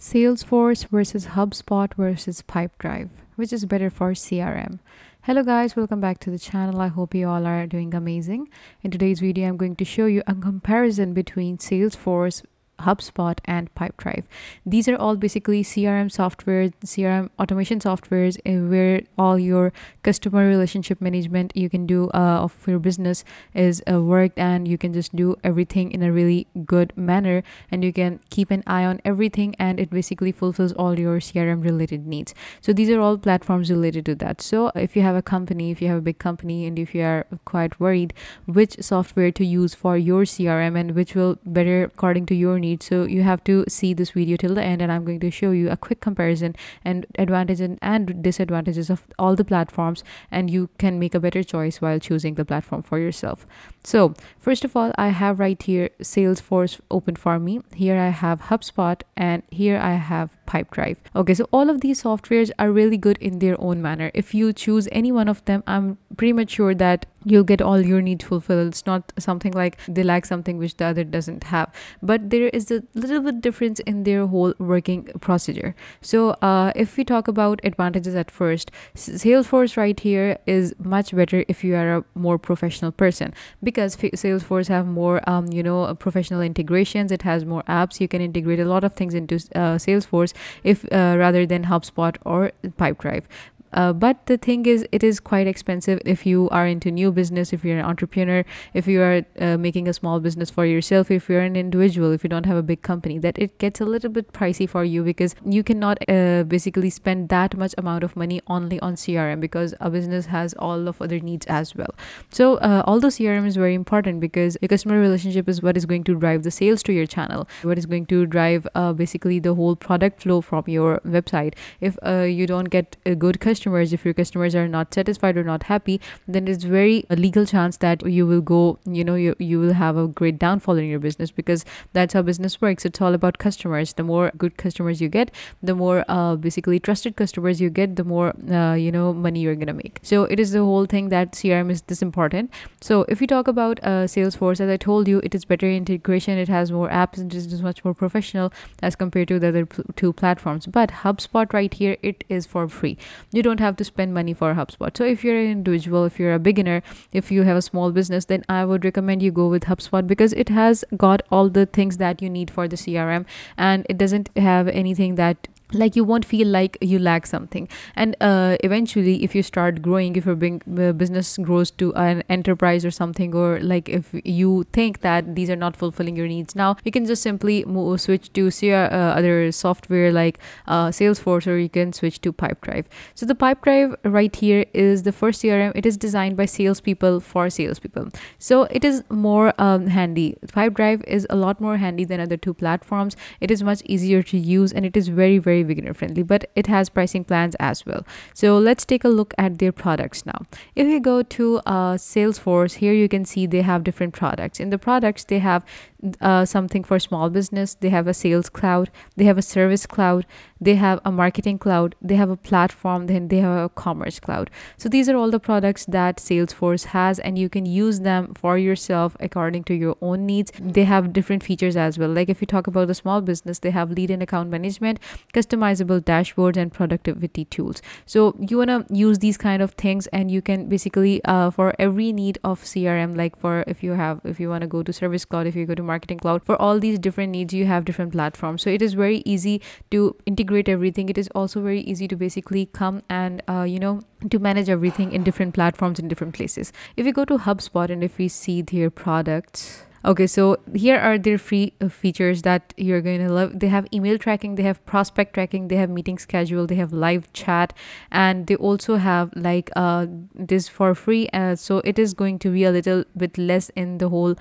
Salesforce versus HubSpot versus Pipedrive, which is better for CRM. Hello guys, welcome back to the channel. I hope you all are doing amazing. In today's video, I'm going to show you a comparison between Salesforce HubSpot, and Pipedrive. These are all basically CRM software, CRM automation softwares eh, where all your customer relationship management you can do uh, of your business is uh, worked and you can just do everything in a really good manner and you can keep an eye on everything and it basically fulfills all your CRM related needs. So these are all platforms related to that. So if you have a company, if you have a big company and if you are quite worried which software to use for your CRM and which will better according to your needs need. So you have to see this video till the end and i'm going to show you a quick comparison and advantages and disadvantages of all the platforms and you can make a better choice while choosing the platform for yourself. So first of all i have right here salesforce open for me. Here i have hubspot and here i have pipedrive okay so all of these softwares are really good in their own manner. If you choose any one of them i'm pretty much sure that you'll get all your needs fulfilled. It's not something like they like something which the other doesn't have. But there is a little bit difference in their whole working procedure. So uh, if we talk about advantages at first salesforce right here is much better if you are a more professional person because salesforce have more um, you know professional integrations. It has more apps. You can integrate a lot of things into uh, salesforce if uh, rather than hubspot or pipedrive uh, but the thing is, it is quite expensive if you are into new business, if you're an entrepreneur, if you are uh, making a small business for yourself, if you're an individual, if you don't have a big company, that it gets a little bit pricey for you because you cannot uh, basically spend that much amount of money only on CRM because a business has all of other needs as well. So, uh, although CRM is very important because your customer relationship is what is going to drive the sales to your channel, what is going to drive uh, basically the whole product flow from your website. If uh, you don't get a good customer customers if your customers are not satisfied or not happy then it's very a legal chance that you will go you know you, you will have a great downfall in your business because that's how business works. It's all about customers. The more good customers you get the more uh, basically trusted customers you get the more uh, you know money you're gonna make. So it is the whole thing that crm is this important. So if we talk about uh, salesforce as i told you it is better integration. It has more apps and it is much more professional as compared to the other two platforms. But hubspot right here it is for free. You don't don't have to spend money for HubSpot. So if you're an individual, if you're a beginner, if you have a small business, then I would recommend you go with HubSpot because it has got all the things that you need for the CRM and it doesn't have anything that like you won't feel like you lack something. And uh, eventually if you start growing if your uh, business grows to an enterprise or something or like if you think that these are not fulfilling your needs now you can just simply move, switch to see, uh, other software like uh, salesforce or you can switch to pipedrive. So the pipedrive right here is the first crm it is designed by salespeople for salespeople. So it is more um, handy. Pipedrive is a lot more handy than other two platforms. It is much easier to use and it is very very very beginner friendly but it has pricing plans as well. So let's take a look at their products now. If you go to uh, salesforce here you can see they have different products. In the products they have uh, something for small business they have a sales cloud they have a service cloud they have a marketing cloud they have a platform then they have a commerce cloud. So these are all the products that salesforce has and you can use them for yourself according to your own needs. They have different features as well. Like if you talk about a small business they have lead and account management customizable dashboards and productivity tools. So you want to use these kind of things and you can basically uh, for every need of crm like for if you have if you want to go to service cloud if you go to marketing cloud for all these different needs you have different platforms. So it is very easy to integrate everything. It is also very easy to basically come and uh, you know to manage everything in different platforms in different places. If we go to hubspot and if we see their products Okay, so here are their free uh, features that you're going to love. They have email tracking, they have prospect tracking, they have meeting schedule, they have live chat, and they also have like uh this for free. Uh, so it is going to be a little bit less in the whole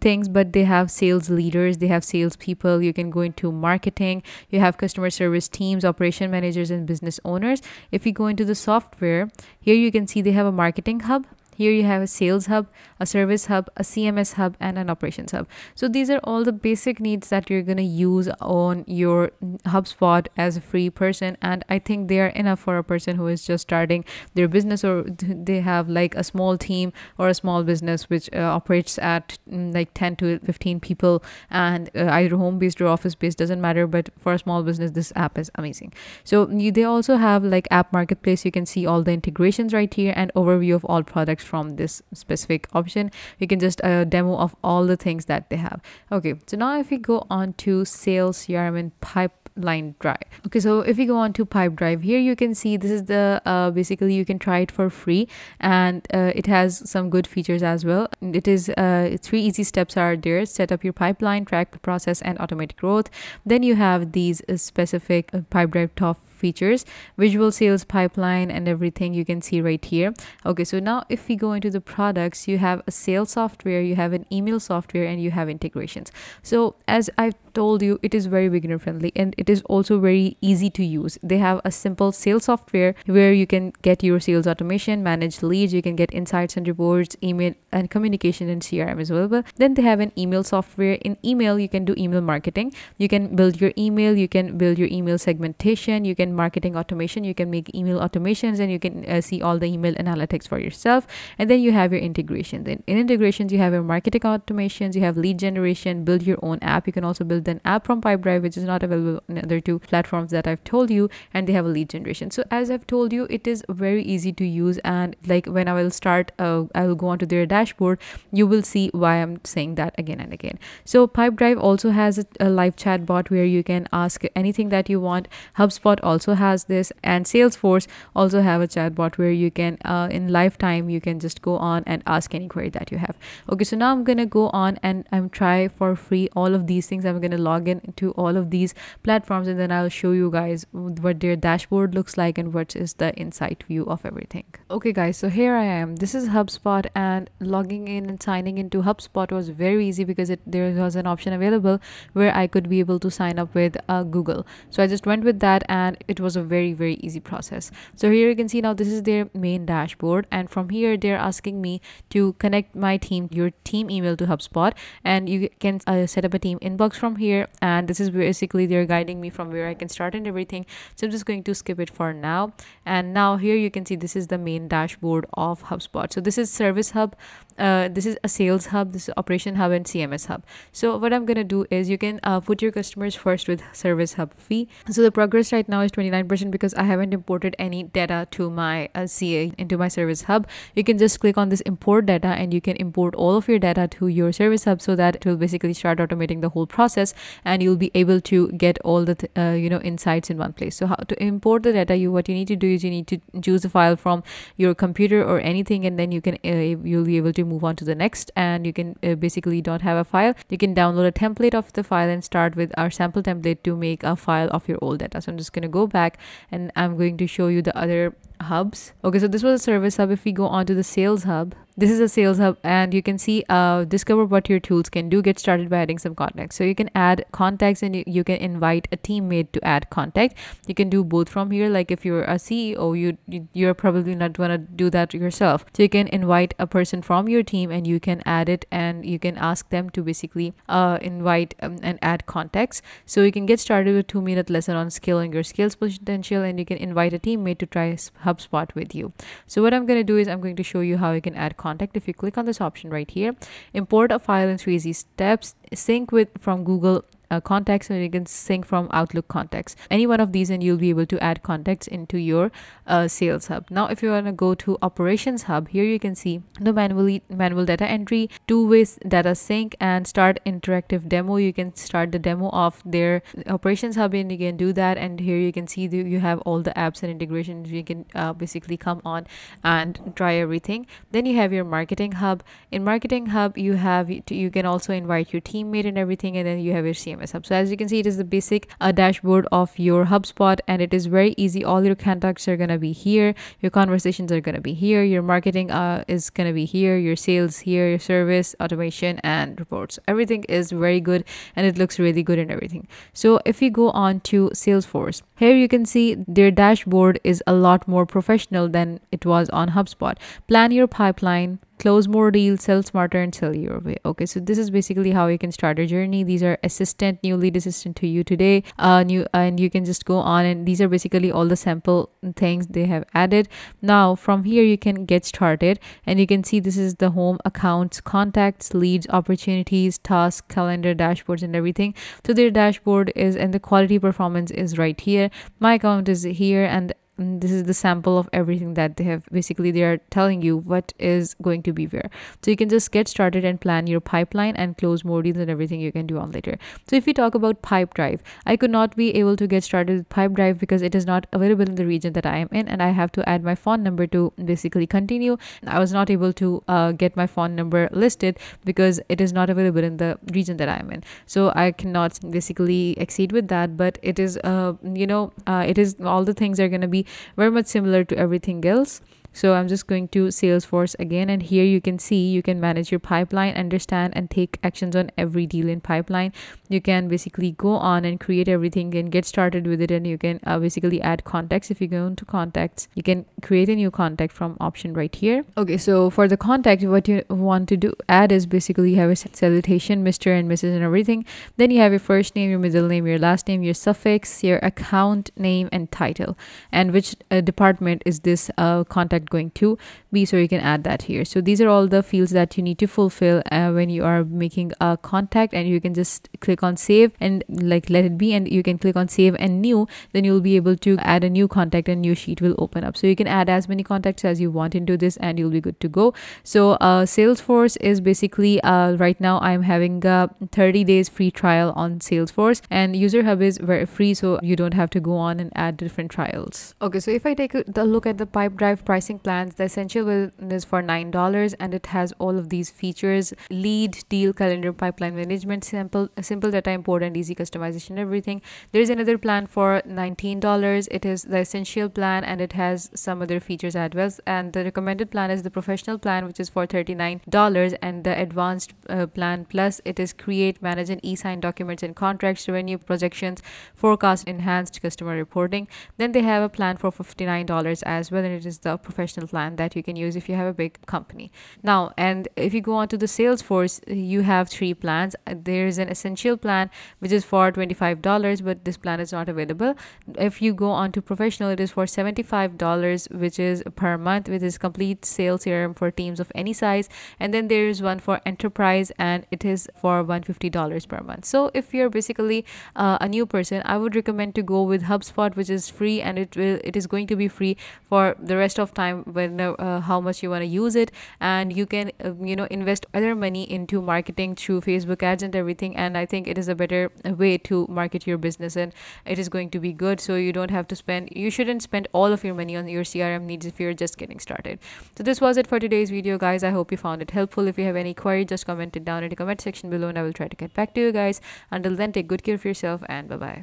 things, but they have sales leaders, they have sales people. You can go into marketing, you have customer service teams, operation managers, and business owners. If you go into the software, here you can see they have a marketing hub here you have a sales hub a service hub a cms hub and an operations hub. So these are all the basic needs that you're going to use on your hubspot as a free person and i think they are enough for a person who is just starting their business or they have like a small team or a small business which uh, operates at mm, like 10 to 15 people and uh, either home based or office based doesn't matter but for a small business this app is amazing. So you, they also have like app marketplace. You can see all the integrations right here and overview of all products from this specific option you can just uh, demo of all the things that they have. Okay so now if we go on to sales crm and pipe line drive. Okay so if you go on to Pipedrive here you can see this is the uh, basically you can try it for free and uh, it has some good features as well. It is uh, three easy steps are there. Set up your pipeline track the process and automate growth. Then you have these specific uh, Pipedrive top features visual sales pipeline and everything you can see right here. Okay so now if we go into the products you have a sales software you have an email software and you have integrations. So as i've told you it is very beginner friendly and it is also very easy to use. They have a simple sales software where you can get your sales automation manage leads you can get insights and reports email and communication and crm as well. But then they have an email software. In email you can do email marketing. You can build your email you can build your email segmentation you can marketing automation you can make email automations and you can uh, see all the email analytics for yourself and then you have your integrations in, in integrations you have your marketing automations you have lead generation build your own app you can also build an app from Pipedrive, which is not available on other two platforms that I've told you, and they have a lead generation. So as I've told you, it is very easy to use, and like when I will start, uh, I will go onto their dashboard. You will see why I'm saying that again and again. So Pipedrive also has a live chat bot where you can ask anything that you want. HubSpot also has this, and Salesforce also have a chatbot where you can, uh, in lifetime, you can just go on and ask any query that you have. Okay, so now I'm gonna go on and I'm try for free all of these things. I'm gonna log in to all of these platforms and then I'll show you guys what their dashboard looks like and what is the insight view of everything. Okay guys, so here I am. This is HubSpot and logging in and signing into HubSpot was very easy because it, there was an option available where I could be able to sign up with uh, Google. So I just went with that and it was a very very easy process. So here you can see now this is their main dashboard and from here they're asking me to connect my team, your team email to HubSpot. And you can uh, set up a team inbox from here and this is basically they're guiding me from where I can start and everything. So I'm just going to skip it for now. And now here you can see this is the main dashboard of HubSpot. So this is service hub uh, this is a sales hub this is operation hub and cms hub. So what i'm going to do is you can uh, put your customers first with service hub fee. So the progress right now is 29% because i haven't imported any data to my uh, ca into my service hub. You can just click on this import data and you can import all of your data to your service hub so that it will basically start automating the whole process and you'll be able to get all the uh, you know insights in one place. So how to import the data you what you need to do is you need to choose a file from your computer or anything and then you can uh, you'll be able to move on to the next and you can uh, basically don't have a file. You can download a template of the file and start with our sample template to make a file of your old data. So i'm just going to go back and i'm going to show you the other hubs. Okay so this was a service hub. If we go on to the sales hub this is a sales hub and you can see uh, discover what your tools can do. Get started by adding some context so you can add contacts and you, you can invite a teammate to add contact. You can do both from here. Like if you're a ceo you, you you're probably not going to do that yourself. So you can invite a person from your team and you can add it and you can ask them to basically uh, invite um, and add contacts. So you can get started with two minute lesson on scaling your skills potential and you can invite a teammate to try HubSpot with you. So what I'm going to do is I'm going to show you how you can add contact if you click on this option right here. Import a file in three easy steps sync with from google uh, contacts and you can sync from Outlook contacts. Any one of these and you'll be able to add contacts into your uh, sales hub. Now, if you want to go to operations hub, here you can see the manually manual data entry, two-way data sync and start interactive demo. You can start the demo of their operations hub and you can do that. And here you can see that you have all the apps and integrations. You can uh, basically come on and try everything. Then you have your marketing hub. In marketing hub, you have you can also invite your teammate and everything. And then you have your CM CMS Hub. So as you can see, it is the basic uh, dashboard of your HubSpot and it is very easy. All your contacts are going to be here. Your conversations are going to be here. Your marketing uh, is going to be here. Your sales here, your service, automation and reports. Everything is very good and it looks really good and everything. So if you go on to Salesforce, here you can see their dashboard is a lot more professional than it was on HubSpot. Plan your pipeline, close more deals sell smarter and sell your way. Okay so this is basically how you can start a journey. These are assistant new lead assistant to you today. Uh new and you can just go on and these are basically all the sample things they have added. Now from here you can get started and you can see this is the home accounts contacts leads opportunities tasks calendar dashboards and everything. So their dashboard is and the quality performance is right here. My account is here and this is the sample of everything that they have basically they are telling you what is going to be where. So you can just get started and plan your pipeline and close more deals and everything you can do on later. So if we talk about Pipedrive i could not be able to get started with Pipedrive because it is not available in the region that i am in and i have to add my phone number to basically continue. I was not able to uh, get my phone number listed because it is not available in the region that i am in. So i cannot basically exceed with that but it is uh you know uh, it is all the things are going to be very much similar to everything else so I'm just going to Salesforce again and here you can see you can manage your pipeline, understand and take actions on every deal in pipeline. You can basically go on and create everything and get started with it and you can uh, basically add contacts. If you go into contacts, you can create a new contact from option right here. Okay, so for the contact, what you want to do add is basically have a salutation, Mr. and Mrs. and everything. Then you have your first name, your middle name, your last name, your suffix, your account name and title and which uh, department is this uh, contact going to be so you can add that here. So these are all the fields that you need to fulfill uh, when you are making a contact and you can just click on save and like let it be and you can click on save and new then you'll be able to add a new contact and new sheet will open up. So you can add as many contacts as you want into this and you'll be good to go. So uh, salesforce is basically uh, right now i'm having a 30 days free trial on salesforce and user hub is very free so you don't have to go on and add different trials. Okay so if i take a look at the Pipedrive pricing pricing plans the essential one is for nine dollars and it has all of these features. Lead deal calendar pipeline management simple simple data import and easy customization everything. There's another plan for 19 dollars. It is the essential plan and it has some other features as well. And the recommended plan is the professional plan which is for 39 dollars and the advanced uh, plan plus it is create manage and e-sign documents and contracts revenue projections forecast enhanced customer reporting. Then they have a plan for 59 dollars as well and it is the professional professional plan that you can use if you have a big company. Now, and if you go on to the Salesforce, you have three plans. There's an essential plan which is for $25, but this plan is not available. If you go on to professional, it is for $75, which is per month, which is complete sales CRM for teams of any size. And then there is one for enterprise, and it is for $150 per month. So if you're basically uh, a new person, I would recommend to go with HubSpot, which is free and it will it is going to be free for the rest of time time when uh, how much you want to use it. And you can uh, you know invest other money into marketing through facebook ads and everything. And i think it is a better way to market your business and it is going to be good. So you don't have to spend you shouldn't spend all of your money on your crm needs if you're just getting started. So this was it for today's video guys. I hope you found it helpful. If you have any query just comment it down in the comment section below and i will try to get back to you guys. Until then take good care of yourself and bye bye